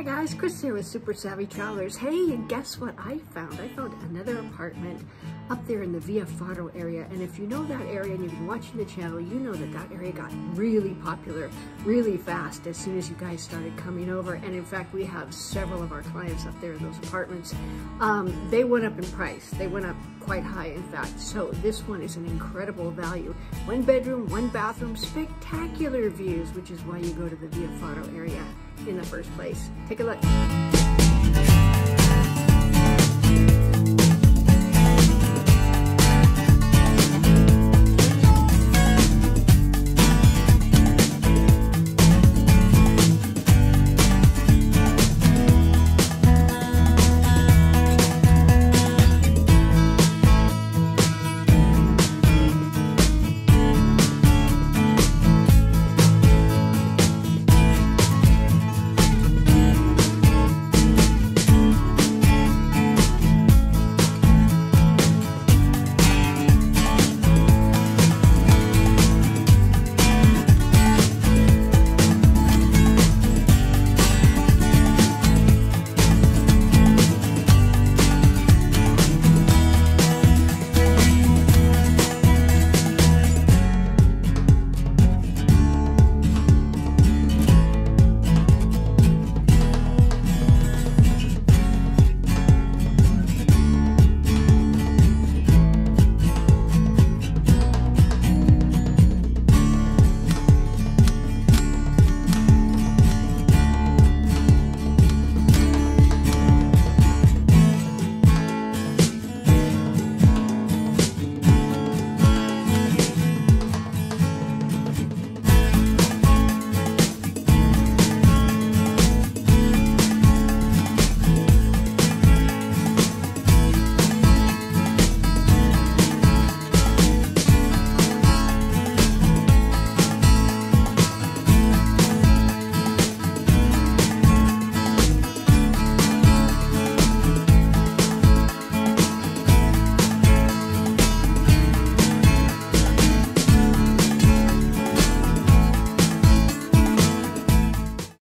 Hi guys, Chris here with Super Savvy Travelers. Hey, and guess what I found? I found another apartment up there in the Via Faro area. And if you know that area and you've been watching the channel, you know that that area got really popular really fast as soon as you guys started coming over. And in fact, we have several of our clients up there in those apartments. Um, they went up in price. They went up quite high, in fact. So this one is an incredible value. One bedroom, one bathroom, spectacular views, which is why you go to the Via Faro area in the first place. Take a look.